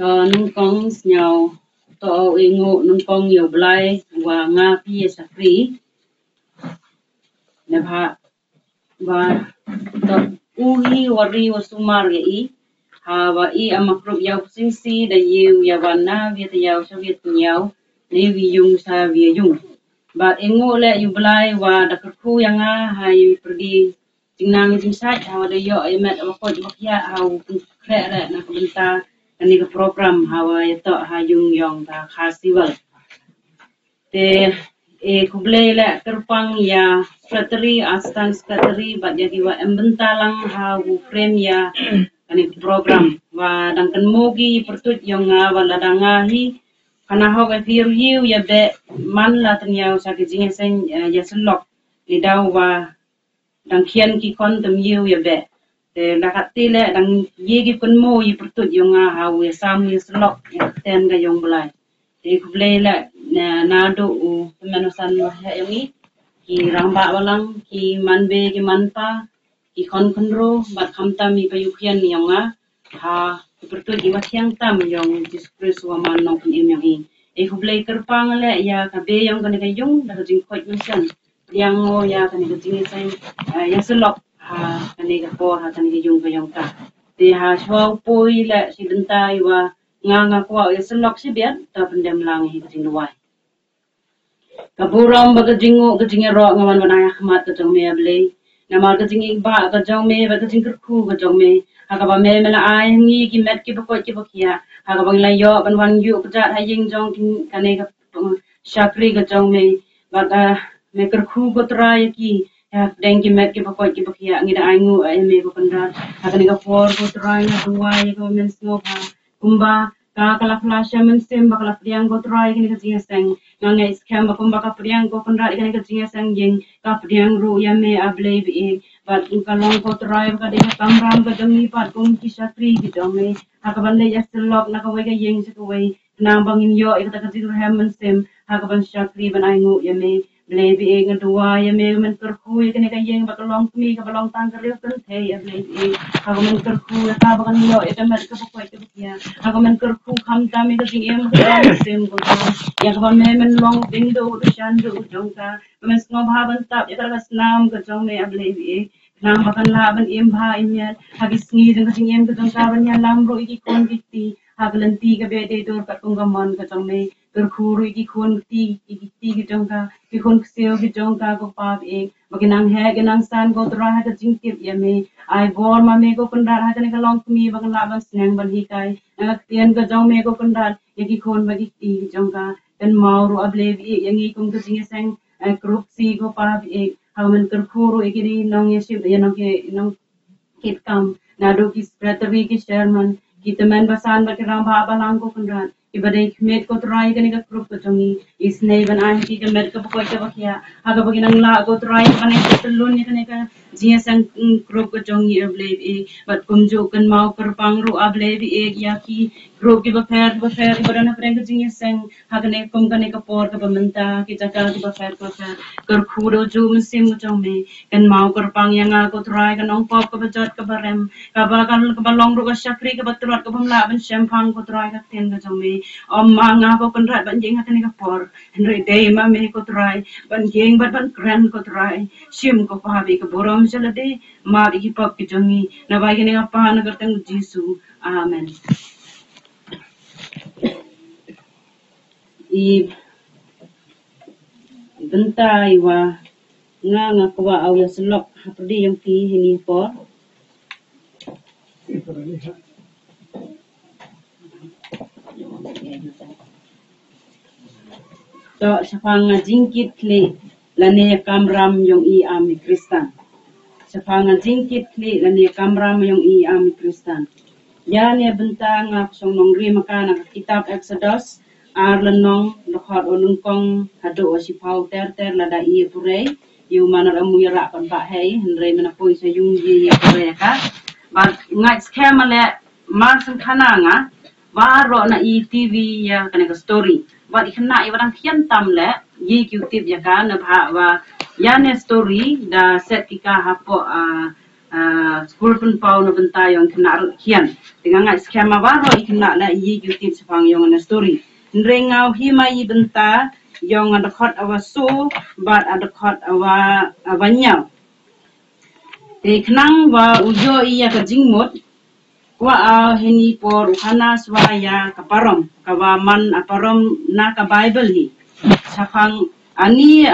cho nung con nhau to ingo nung con nhiều blai và nga phi sakri ne bha và to uhi wari wasumar ge i. Ha và i amakrup yau sing si da yu ya wa na viet yau sa viet nhau ne vi yung sa vi yung. Ba ingo le yu blai wa da khu yang a hai pergi jing nang jing sai ha da yo ai met wa ko ba ya ha kre re na ko ka program hawa yato ha yung yong ta festival te e kuble la terpang ya secretary astan secretary bat ya kiwa embentalang ha wu frame ya. Ani program. Wa dang kan mogi pertut yong nga wala danga hi kana ho ka fiu hiu ya be man la tan ya sa ki jing sen ya selok. Ni daw wa dang khian ki kon tam yiu ya be te nakati le dang yegi kun mo yi pertut yung nga hau ya sam yi slok ya ten ga yung belai. Te ku ble le na na do u menusan wa ha yung i ki ramba walang ki manbe ki manpa ki kon kon ro bat kham tam payukhian ni yung nga ha ki pertut yi wa thiang tam yung Jesus wa man nong kun im yung i e ku ble kerpang le ya ka be yung kan ga yung da ka jing khoi mission yang ngo ya kan ga jing sai ya slok ha kani ka por ha kani yung ka yung ka ti ha shwa poi la si dentai wa nga nga kwa ya selok si bian ta pendem lang hi kating duwai ka buram ba ka jingo ka jinga ro nga man wana khmat ka jong me able na mar ka jingi ba ka jong me ba ka jing ku ka jong me. Ha ka ba me me la ai ngi ki met ki ba ko ki ba kia. Ha ka bang la yo ban wan yu ka ja ha ying jong kin kane ka shakri ka jong me. Ba ka me kar khu ko tra ki ya deng ki met ki bakoi ki bakia ngi da aingu ai me ko pandra akan ga for ko trai na dua ya ko men smo ha. Kumba ka kala flasha men sem bakala priang ko trai ki ga jinga seng. Ngang ai scam ba kumba ka priang ko pandra ki ga jinga seng yeng ka priang ru ya me able bi e. Bat ka long ko trai ka de kam ram ka dangi pat kum ki satri ki dong me ha ka ban le ya selok na ka wai ka yeng se ko wai. Nang bangin yo ik ta ka jinga hem men sem ha ka ban ban aingu ya me Lebi e nga dua ya me men kerku ya kene kan yang bakal long kumi ka balong tang keril kan the ya lebi e ha men kerku ya ka bakan yo ya kan mer ka pokoi ka ya ha men kerku kham ta me ka ting em ka sem ko ta ya ka me men long ding do du shan do jong ka men sngo bha ban tap ya ka snam ka jong me ab lebi e nang bakan la ban em bha in ya ha bi sngi jong ka ting em ka jong ka ban ya lam ro iki kon ki ti ha galan ti ka be de dor ka kung ka man ka jong me berkhuru iki khun ti iki ti ki jong ka ki khun kseo ki jong ka ko pa e maginang he ginang san go tra ha ka jing tip ya me ai bor ma me go kun dar ha ka ne ka long mi ba kan la ban sneng ban hi kai na tien ka jong me go kun dar ye ki khun ba ki ti ki jong ka ten mau ru able bi yang i kum ka jing sang group si go pa e ha men ker khuru iki ni nong ye ship ye nong ke nong kit kam na do ki secretary ki chairman ki teman basan ba ki ram ba ba lang go kun dar ibadai kmet ko try ka ka group ko tongi isne ban ai ki ka met ka ko ka bakya aga bagin ang la ko try ka ni ka tulun ni ka ka jiya sang group ko tongi able e bat kum jo kan mau kar pang ru able bi e ya ki group ki ba fair ba fair ibada na preng jiya sang aga ne kum ka ka por ka pamenta ki ta ka ki ba fair ko fair kar khudo jo mun sim mo tong me kan mau kar pang yang ko try ka nong pop ka ba jot ka ba rem ka ba kan ka ba long ru ka shakri ka ba trot ka bam la ban champagne ko try ka ten ka jong me om nga ko kon rat ban jing hakan ka por. Henry day ma me ko try ban jing bat ban grand ko try sim ko pa bi ko borom chala de ma bi pop ki jongi na ba gi nga pa na gartang jisu amen. I bentai wa nga nga ko wa aw ya slok hapdi yang ki hini por So, panga jingkit kli, lani kamram yung i ami kristan. Panga jingkit kli, lani kamram yung i ami kristan. Yan ya benta nga kusong nong rima ka na kitab Exodus, ar lanong lokot o nungkong hado o si pau ter ter lada iya purei, yung manar amu yara kon ba hei, henrei manapoy sa yung iya purei ka. But ngai skema le marsan kana nga, waro na i TV ya kaneka story. Wa i khna i wadang khian tam le ye tip ya ka na bha wa ya ne story da set ki ka ha po a uh, school pun pau na benta yang kena kian. Dengan ngai skema baru kena la yi youtube sepang yang na story. Nrengau hi mai benta yang ada khot awa so but ada khot awa awanya te knang wa ujo iya ka jingmot wa a heni por hana swaya kaparom kawaman aparom na ka bible hi sapang ani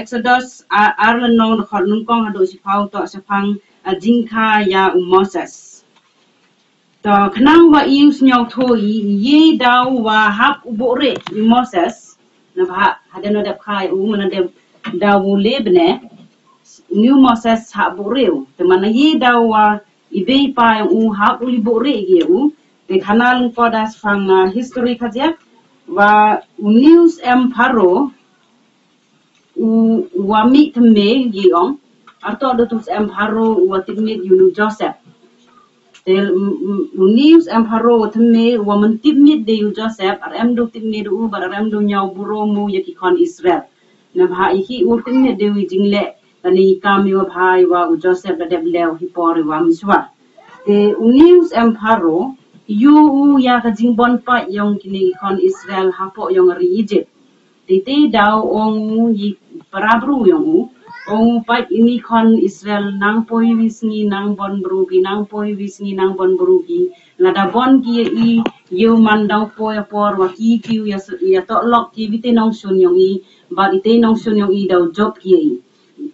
exodus arlen nong khot nung kong hado si pau to sapang uh, jingkha ya u moses. To khnang wa iu snyau tho yi ye dau wa hap u bo re u moses. Na ba hada no de khai u mana de dau le bne new moses ha bo re u. Te mana ye dau wa ibei pa u ha uli bo re ge u. Te khanal ko das fang uh, history khajak wa news em pharo u wa mi thme gi ong. Arto do tus em pharo wa tikmit yunu joseph. Tel mm, mm, news em pharo thme wa man tikmit de yu joseph. Ar em do tikmit u bar em do nyau buro mu yaki kon israel. Na bha iki u tikmit de wi jingle tani kam yo bhai wa u joseph da deb lew hi por wa miswa te news em pharo yu u ya ka jingbon pa yong kini kon israel ha po yong ri egypt te te dau ong yi parabru yong u. Ong pat ini kon Israel nang poi wisni nang bon brugi nang poi wisni nang bon brugi lada bon ki i yu man dau poi por wa ki ki ya ya to lok ki vite nong sun yong i. Ba ite nong sun yong i dau job ki i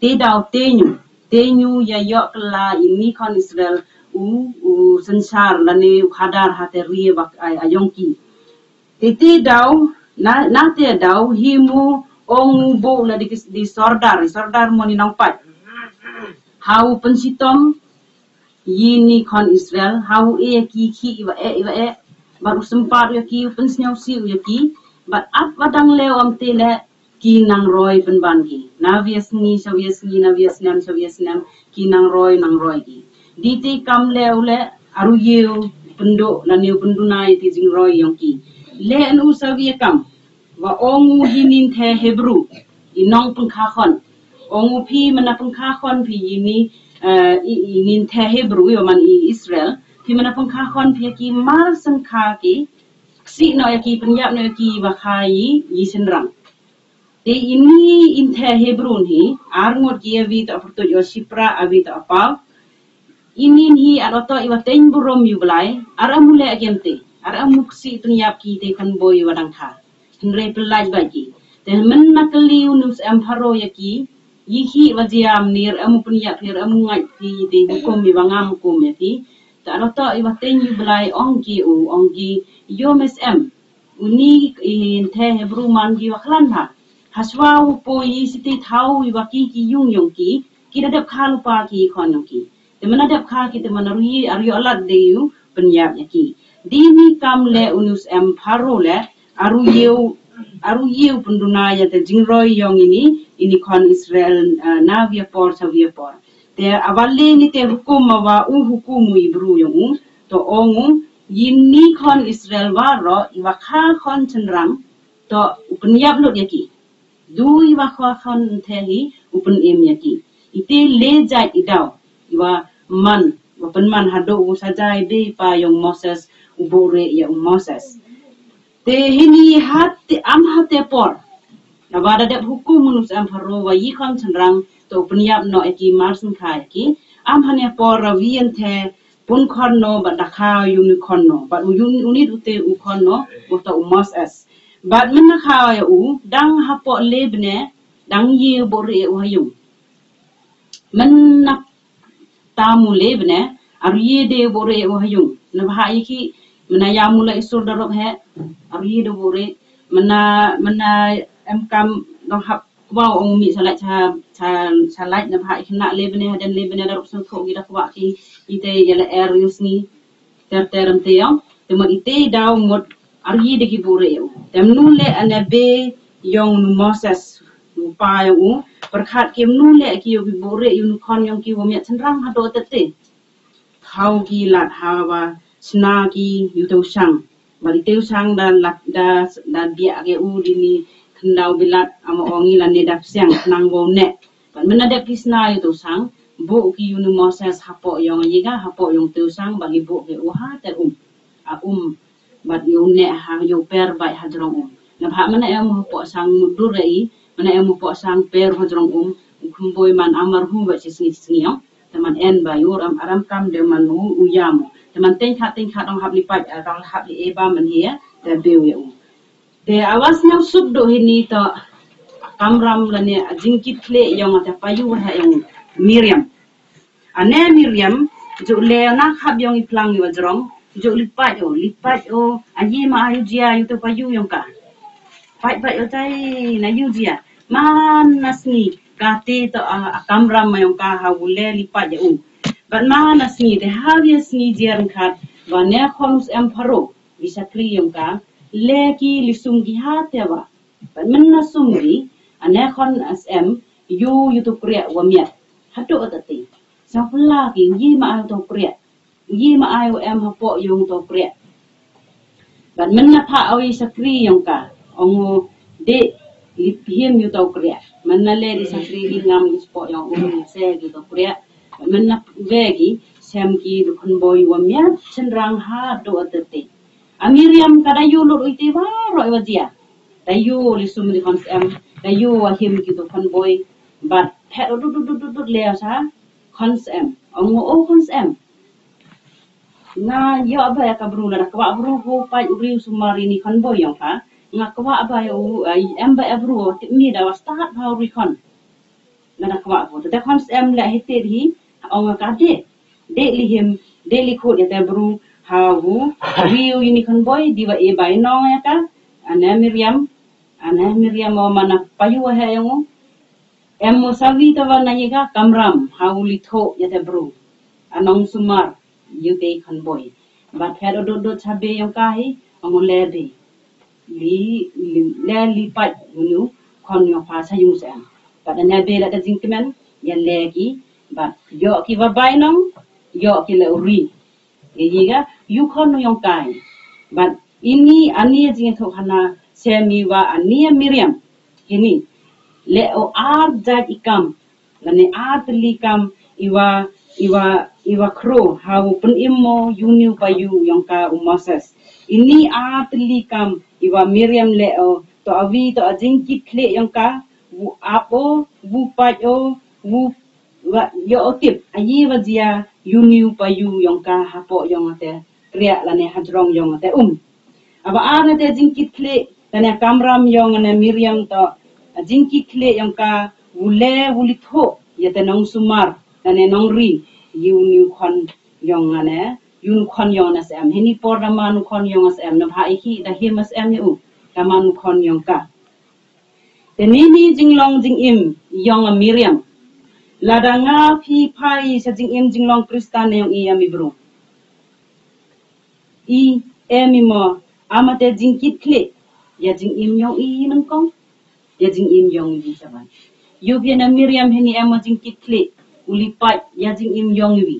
te dau te nyu te nyu ya yo kla ini kon Israel u u sensar la ne khadar ha te ri wa ayong ki te te dau na na te dau hi mu ong bo la di, di sordar. Sordar mo ni nang pat how pensitom yini kon israel. How e ki ki iwa e iwa e. Baru sempat ya ki pensnyau si ya ki. But ap wadang leo am te le ki nang roy pen ban ki na vies ni so vies ni na vies nam so vies nam ki nang roy nang roy ki. Di te kam le aru yeu pendo na niu penduna ti jing roy yong ki. Le an u sa vie kam. Wa ongu hinin the hebru inong pun kha khon. Ongu phi mana pun kha khon phi yini uh, inin the hebru yo man i israel. Phi mana pun kha khon phi ki mar sang kha ki. Si no ya ki penyap no ki wa khai yi sin rang te ini in the hebru ni ar ngot ki avi ta furto yo sipra avi ta apa. Ini ni aroto iwa ten burom yu blai aramule agente aramuksi tunyap ki te kan boy wadang kha nre pelaj bagi. Dan men nakali unus am haro yaki yihi wajiam nir amu pun nir amu ngai ti de hukum mi bangam hukum yaki ta no to i waten yu blai ongki u ongki yo mes em uni in the hebru man gi waklan ha haswa u po yi siti thau i waki ki yung yung ki ki dadap khalu pa ki khon yung ki te mana dap kha ki te mana ri aryo alat de yu penyap yaki dini kam le unus em pharo le aru yeu aru yeu penduna ya te jingroi yong ini ini kon Israel uh, na via por sa via por te avalle ni te hukum wa u hukum ibru yong to ongu yini kon Israel wa ro iwa kha kon chenrang to upen yap lo yaki te hi upen em yaki. Ite le jai idau iwa man wa pen man hado u sajai de pa yong Moses ubore ya Moses. Te hini hat am hate por. Na wada de hukum munus am faro wa yi kham chanrang to pniap no eki marsun khai ki am hane por rawien the pun khon no ba dakha uni khon no. Ba u uni ute u khon no bo to mos as ba min na kha ya u dang ha po lebne dang ye bo re u hayu. Man na tamu lebne ar ye de bo re u hayu. Na ba yi ki mana ya mula isur darok he ari do bore. Mana mana em kam dong hap wa ong mi salat cha cha salat na bha ikna le bene dan le bene darok sang thok gira kwa ki ite yala air use ni. Ter teram te yo te ma ite daw ngot ari de ki bore yo tem nun le anabe yong nu moses nu pa yo u perkhat kem nun le ki yo bore yo nu kon yong ki wo mi chan rang ha do te te how ki lat ha wa snagi yuto sang bali teu sang da lak da da dia ge u dini kendau bilat ama ongi lan ne dap siang nang wo ne ban mena de kisna yuto sang bu ki yunu moses hapo yong yiga hapo yong teu sang bagi bu ke uha te um a um bat yu ne ha yu per bai hadrong um. Na bha mana em hapo sang mudur rei mana em hapo sang per hadrong um kumboi man amar hu ba si singi singi yo teman en ba yu ram aram kam de man hu uyam. Teman ten khat ten khat dong hab li pai dong hab li eba man hia te beu ye um. De awas nyau sub do hini to kamram lane jingkit kle yong ata payu ha yang Miriam. Ane Miriam jo le na khap yong iplang ni wajrong jo lipat yo lipat yo ayi ma ayu jia yu to payu yong ka. Pai pai yo tai na yu jia. Man nasni ka te to kamram yong ka ha wule lipat yo. But man nasni de ha ya sni khat wa ne khoms em bisa kli yong ka le ki lisung ki ha wa. But man nasung ri ane khon sm yu yu to kriya wa ki yi ma ayo to kriya yi ma ayo em ha po yung to kriya ban men na pa awi sa kri yung ka ongo de lipiem yu to kriya men na le sa kri ngam is po yung um se gi to kriya men na vegi sem ki du khun boy wa miat chen rang ha do atati Amiriam kada yu lu ite wa roi wa dia. Dayu li sum di kons em dayu wa him ki to khun boy. But pet du du du du du le sa khons em. Ong o khons em na yo ba ya kabru la ka ba bru ho pa uri sumari ni khon boy yang ha nga ka ba ba yo em ba abru ti mi da wa start how ri khon na na ka ba bo ta khons em la hite hi ong ka de de li him de li kho ya ta bru ha wu riu ini khon boy di wa e bai no ya ka ana miriam. Ana miriam mo mana payu ha yang em mo savi ta wa na yiga kamram ha wu li tho ya ta bru anong sumar yu te khon boy ba kha do do chabe yang ka hi ong le de li le li pat nu khon yo pa sa yu sa ba da na be la da jing kemen ya le ki ba yo ki va bai nong yo ki le ri ye ga yu khon no yong kai ba ini ani jing tho hana semi wa ani miriam ini le o ar jat ikam lane ar tli kam iwa iwa iwa kro hau pun immo yuniu payu yong ka umoses. Ini ar tli kam iwa miriam le o to avi to ajing kit kle yong ka wu apo wu pa yo wu wa yo otip ayi wa jia yuniu payu yong ka hapo yong ate kriya lane hadrong yong ate um. Aba ar te jing kit kle tane kamram yong ane miriam to jingki kle yang ka wule แอัในน้องรียูนิคอนยองอันนี้ยูนคอนยองนะแซมเฮนี่ปอดามานุคอนยองนะแซมนะพาอีกีดะเฮมัสแอมนี่อูดามานุคอนยองกะแต่นี่นี่จิงลองจิงอิมยองอมิเรียมลาดังาพีพายซะจิงอิมจิงลองคริสตานยองอียามิบรูอีเอมิมออามาเตจิงคิดคลิย่าจิงอิมยองอีนังกงอย่าจิงอิมยองดีจังวันยูเบียนอมิเรียมเฮนี่เอมาจิงคิดคลิ ulipat ya jing im yong wi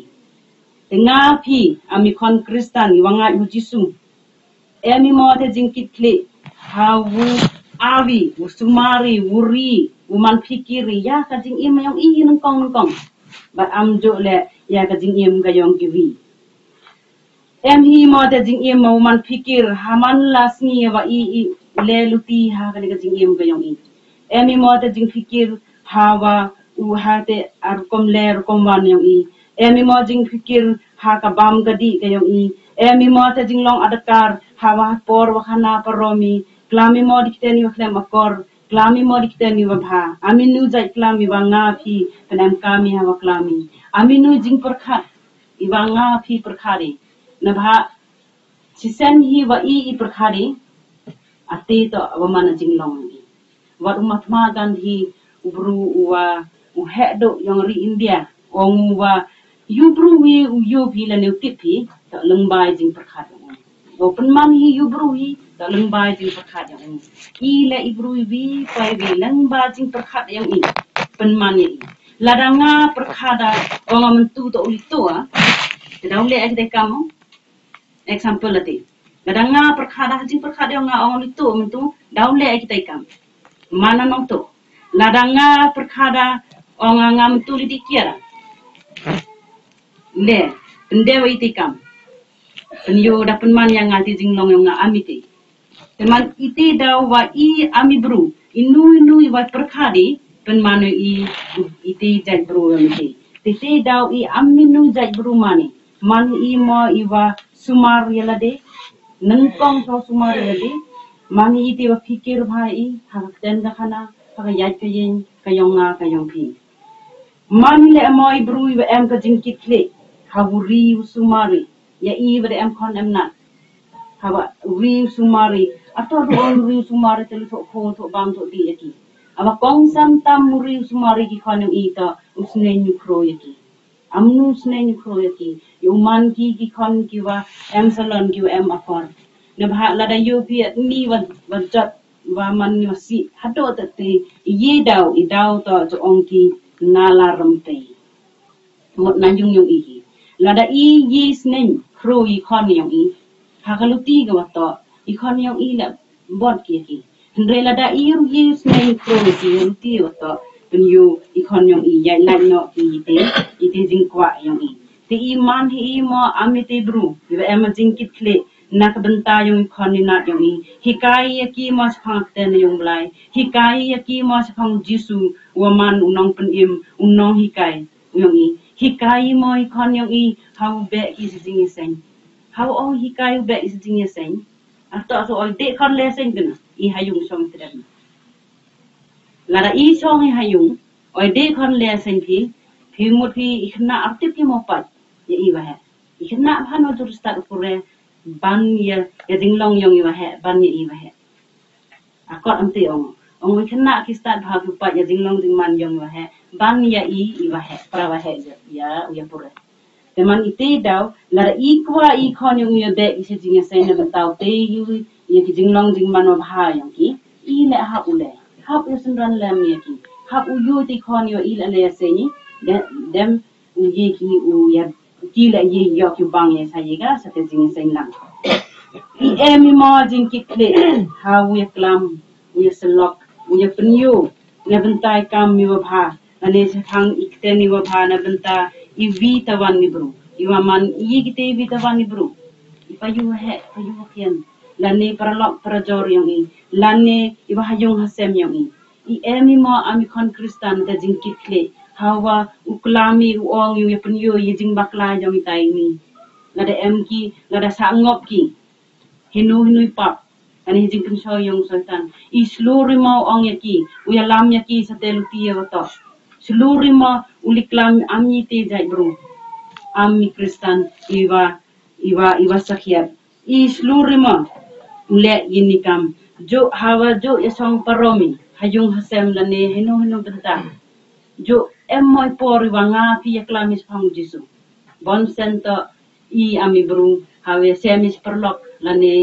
tenga phi ami kon kristan wanga yu jisu emi mo te jing kitle ha wu awi wu sumari wuri uman fikiri ya ka jing im yong i nang kong kong ba am jo le ya ka jing im ga yong ki wi em hi mo te jing im mo man fikir haman lasni wa i i le luti ha ka ga jing im ga yong i emi mo te jing fikir hawa u ha te ar kom le ar kom wan yong i. Emi mo jing fikir ha ka bam gadi ka yong i. Emi mo te jing long adakar hawa por wa khana paromi klami mo dikte ni wa klem akor. Klami mo dikte ni wa bha. Aminu jai klami wa nga phi kanam kami hawa klami aminu jing perkhat iwa nga phi perkhari na bha sisen hi wa i i perkhari ati to wa mana jing long ni. Wat umat magan hi ubru wa u hedo yang ri india. Ong wa yu bru wi u yu bi la ne tip hi ta leng bai jing prakhat wo pen man hi yu bru hi ta leng bai jing prakhat yang i la i bru wi pai wi leng ba jing prakhat yang i pen man ni. Ladanga prakhada ong am tu to uli to a dau le ak de kam example lati ladanga prakhada jing prakhada ong ong uli to mentu dau le de kam mana nong tu? Ladanga perkara orang ngam tu li dikira le pendewa itikam penyo da penman yang ngati jinglong yang amite teman ite daw wa i ami bru. Inu inu wa perkhadi penman i ite jaj bru amite tete daw i aminu jaj bru mani. Man i mo i wa sumar yalade nengkong so sumar yalade mani ite wa fikir bhai hak ten da khana hak yaj kayen kayong nga kayong pi มันเลอมอยบรุยว่าแอมกะจิงกิดเลคาวรีวสุมารียาอีว่าแอมคอนแอมนัดคาวรีวสุมารีอัตวดอลรีวสุมารีตะลุทโคทบางทดีอะกีอะมากองซัมตัมรีวสุมารีกิคอนอีตอุสเนนยูโครยะกีอัมนุสเนนยูโครยะกียูมันกีกิคอนกิว่าแอมซาลอนกิวแอมอะคอนนบหาละดายูพีอะนีวันวันจัดว่ามันยอสิฮัตโตตะตีเยดาวอีดาวตอจองกี na la ram te mot na yung yung i lada i yes nen kro i kon yang i ha kalu ti ga wato i la bot ki ki. Hendre lada i ru yes nen kro i si ru ti wato pen yu i kon yang i ya la no i te i te jing kwa yang i te i man hi i mo ami te bru. I ba em jing kit kle nakbenta yung khani na yung i hikai ki ma phang ten yung lai hikai ki ma phang jisu waman unong pen im unong hikai yung i hikai mo i khon yung i how be is ding sen how all hikai be is ding sen after so all de khon le sen gna i hayung song tren lara i song i hayung oi de khon le sen phi phi mut phi ikhna apte phi mo pat ye i wa ha ikhna phano dur sta ko re ban ya ya ding long yong i wa he ban ya i wa he akot am ti ong ong i khna ki start bha pi pat ya ding long ding man yong wa he ban ya i i wa he pra wa he ya ya pure teman ite daw lara i kwa i kon yung ya be i se jing sen na tau te yu ya ki jing long ding man wa bha yong ki i le ha u le ha u sun ran le mi ki ha u yu ti kon yo i le le se ni dem u ye ki u ya ki le ye yo ki bang ye sa ye ga sa te jing sen lang i e mi jing ki kle ha ya klam u ya selok u ya penyu na bentai kam mi wa bha ane se thang ikte ni wa bha na bentai i vi tawan ni bro. I wa man i ki te vi tawan ni bro. I pa yu he pa yu kien la ne para lok para jor yang i. La ne i wa hayong hasem yang i. I emi mo ami kon kristan da jing kitle hawa uklami u ong yu pen yu i jing bakla jong i tai ni la da em ki la da sa ngop ki. Hinu hinu i pap. Ani jing pen so yong so tan. I sluri mo ong ya ki u ya lam ya ki sa telu ti ya to seluruh ma uliklam ami te jai bro ami kristan iwa iwa iwa sakiat i seluruh ma ule ini kam. Jo hawa jo yasong paromi. Hayung hasem lane hino hino benta. Jo emoi por iwa nga pi yaklamis pang jisu. Bon sento i ami bro hawa semis perlok lane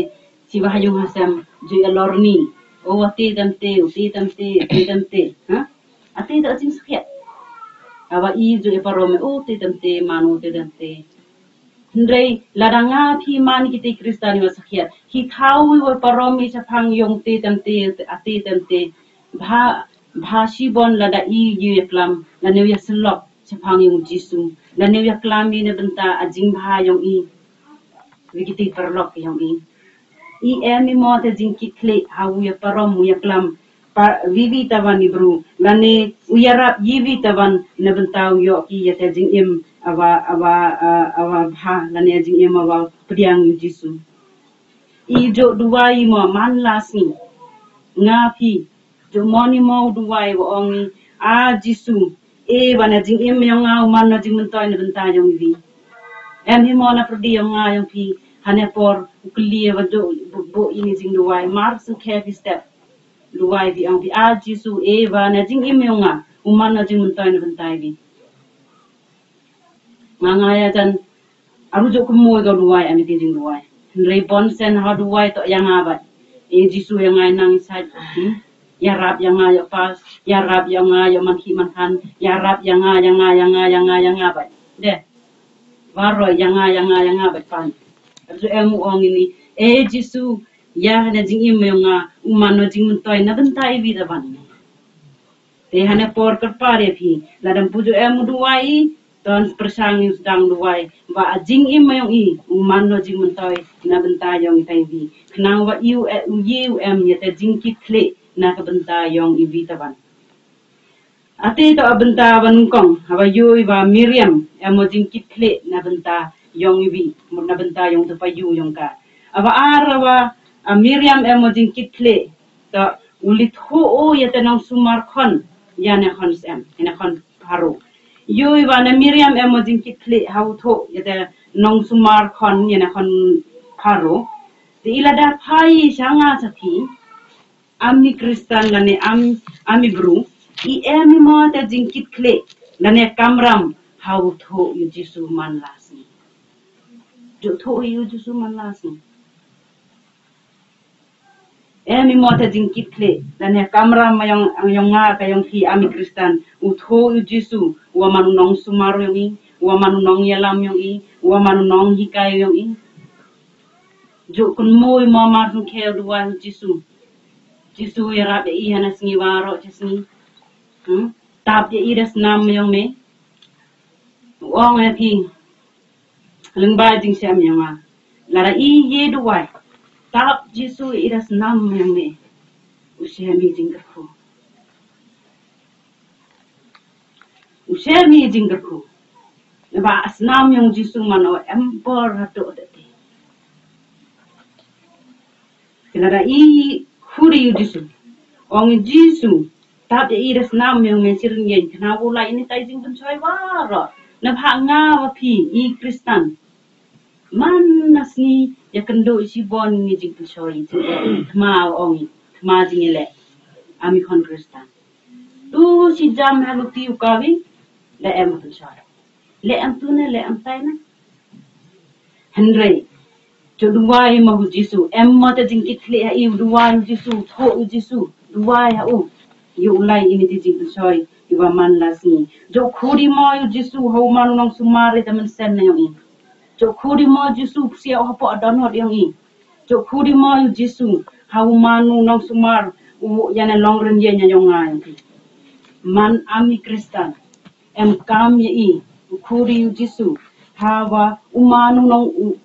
siwa hayung hasem jo alorni o wati damte uti damte uti damte ha? Ati da sing sakiat awa i ju e parome o te tante manu te. Tante Ndrei ladanga phi man ki te kristani wa sakhia hi thau wa paromi sa phang yong te tante ate tante bha bha shi bon lada i yu yaklam la ne ya slok sa phang yong jisu la ne yaklam ni ne benta ajing bha yong i. Wi ki te parlok yong i. I emi mo te jing ki kle hau ya parom yaklam vivi tawan ni bru lane uyara yivi tawan na bentau yo ki ya te jing im awa awa awa bha lane jing im awa priang jisu i jo duwai mo man lasi nga phi jo moni mo duwai wo ong a jisu e wana jing im yo nga man na jing mentoi na bentau yo vi em hi mo na prodi yo nga yo phi hane por ukliye wa jo bo ini jing duwai. Mar su ke step. Luai vi ang vi a jisu eva na jing imyonga uman na jing muntai na bentai vi nga nga ya jan. Aru jo kumu ga luai ami ti jing luai rei bon sen ha luai to yang abat e jisu yang ai nang sa ya rap yang ayo pas ya rap yang ayo man ki man kan ya rap yang a yang a yang a yang a yang abat de waro yang a yang a yang abat pan Azu emu ong ini e jisu ya hana jing im yo nga umano jing mun toy na bentai vi da ban te hana por kar pare phi la dam puju em du wai Tuan persang yung sedang duway. Ba jing im mayong i. Uman no jing mentoy na benta yung itay vi. Kenang wa iu e u yu em ya te jing kit kle na ka benta yung i vi taban. Ate to abenta ban kong. Hawa yu i ba Miriam. Emo jing kit kle na benta yung i vi. Na benta yung tupa yu yung ka. Aba arawa Miriam emo jing kit kle. To ulit ho o ya te nang sumar kon. Ya ne kon sem. Ya ne kon paru yui wa na Miriam emo jing ki kli hau tho yada nong sumar khon yana khon pharo te ila da phai sanga sathi ami kristan lane am ami bru i emi mo ta jing ki kle lane kamram hau tho yu jisu man lasni jo tho yu jisu man lasni emi mo ta jing ki kle lane kamram mayong ang yong nga kayong ki ami kristan u tho yu jisu wa manunong sumaru yung i, wa manunong yalam yung i, wa manunong hikay yung i. Jo kun mo mo mar sun keo duwa jisu. Jisu ya rap i hana singi waro jisu. Hmm? Tap ya iras nam yung me. Wong ya ki. Leng ba jing siam yung a. Lara i ye duwa. Tap jisu iras nam yung me. Usia mi jing kerfu. Ushemi jinggerku. Ba asnam yung jisu mano empor hato dati. Kinara i kuri yu jisu. Ong jisu. Tap ya iras nam yung mesirin yen. Kena wula ini tai jing pencoy waro. Nabha nga wapi i kristan. Man nasni ya kendo isi bon ni jing pencoy. Tma ong tma jing ele. Ami kon kristan. Tu si jam halu tiu kawi le em tu shara le em tu ne le em tai na henry cho duwai ma hu jisu em ma ta jing kit le ai duwai jisu tho jisu duwai ha u yu lai ini ti jing tu shoi yu wa man la si jo khuri ma yu jisu ho man nong sumare ta man sen na yu i jo khuri ma jisu sia ha po adon ho yu i jo khuri ma yu jisu ha u manu nong sumar u yana long ren ye nya yong ai man ami kristan em kam ye i. Khuri u jisu hawa umanu nong u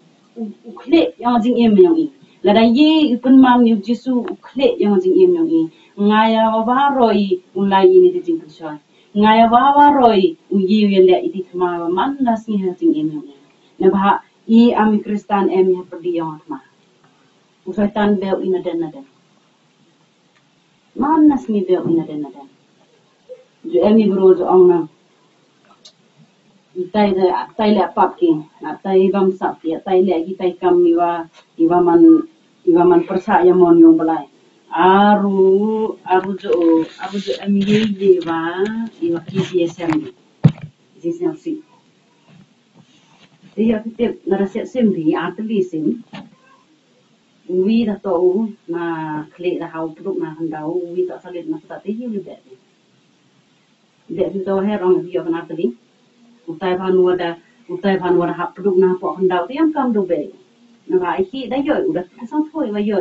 khle yang jing em yang i la da ye pun mam yu jisu u khle yang jing em yang i ngaya wa ba roi u lai ni de jing pu sha ngaya wa wa roi u ye ye le i ti ma wa man la si ha jing em yang i na ba i ami kristan em ya perdi yang ma u tan bel ina den na den man nas ni bel ina den na den jo emi bro jo ong na tay le tay le pap ki na tay bam sap ki tay le ki tay kam iwa iwa man iwa man persa ya mon yung balai aru aru jo aru jo wa iwa ki ye sem ji sem si dia kita narasia sem di atli sem wi da to na kle da hau produk na handau wi ta salit na ta ti yu be be bi to herong bi yo na atli utai panua da utai panua da hap produk na po handau ti am kam do be na ba iki da yo udah sang thoi wa yo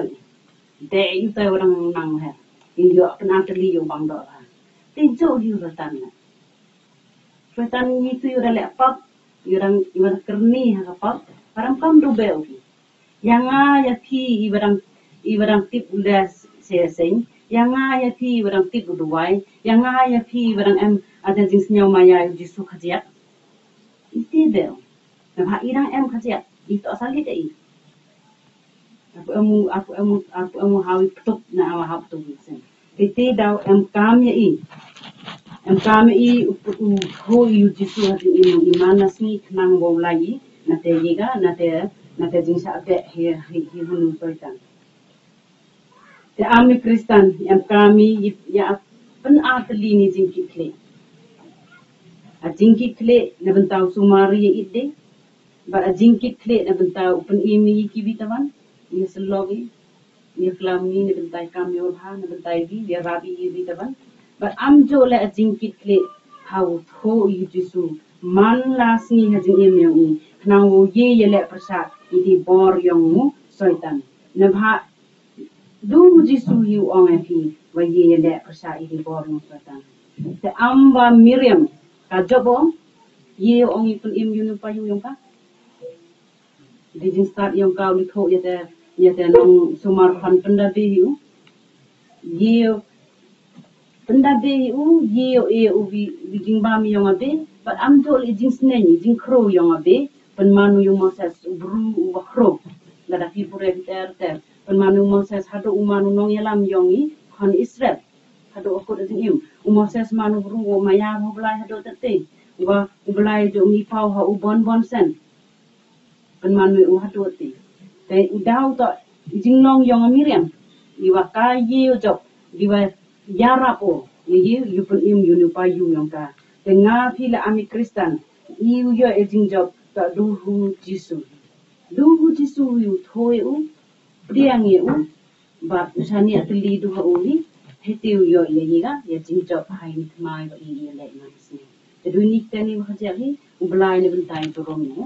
de utai orang nang ha in yo pena atli yo bang do ha ti jo yu da tan na Petan ni tu yo da le pap orang iwan kerni ha pap parang kam do be uki yang ya thi ibarang ibarang tip udah seseng yang ya thi ibarang tip uduai yang ya thi ibarang em ada jing senyau maya jisu khajiat asal kita i aku emu aku emu aku emu hawi petuk na awa hap tu sen iti dau em kam ya i em kam i u ho yu jisu hati imu imana sni knang wo lagi. Na te yiga na te na te jing sa te he he he hunu soitan te ami kristan em kami ya pen atli ni jing kitle a jing kitle na bentau sumari ya ide ba a jing kitle na bentau pen imi ki bitawan ni selogi ni. Klami ni bentai kami ol ha na bentai bi dia rabi yi bitawan ba am jo le a jing kitle hau tho yu jisu man lasni ha jing imi ni. Nang wo ye ye le prasat iti bor yang mu soitan. Na bha du jisu yu ong e pi wa ye le prasat iti bor mu soitan. Te amba miriam ka jobo ye ong ipun im yunu payu yong ka di jing start yong ka li tho ye te ye te nong sumar khan penda yu. Ye penda yu ye e u vi vi jing ba mi yong abe but am do li jing sne ni jing kro yong abe pen manu yong ma sa bru u wa kro. La da fi pure ter ter. Pen manu mo sa hado u manu nong yelam yong i khan israel. Hado ko de im u manu bru maya ma ya ho ha hado te te. Wa u do mi pau ha u bon bon sen. Pen manu u hado te. Te dau to jing long yong miriam i wa ka ye o jok di wa yara po. Ye ye yu pen im yu nu pa yu yong ka. Te nga phi la ami kristan. I u yo e jing jo. Ta du hu jisu du hu jisu yu thoi u. Priang ye u. Ba usani atli du ha u ni. He te u yo ye ye ga ye jing jok hai ni mai ba i ye le na sne te du ni te ni ma ja hi u blai ne ben tai to rom no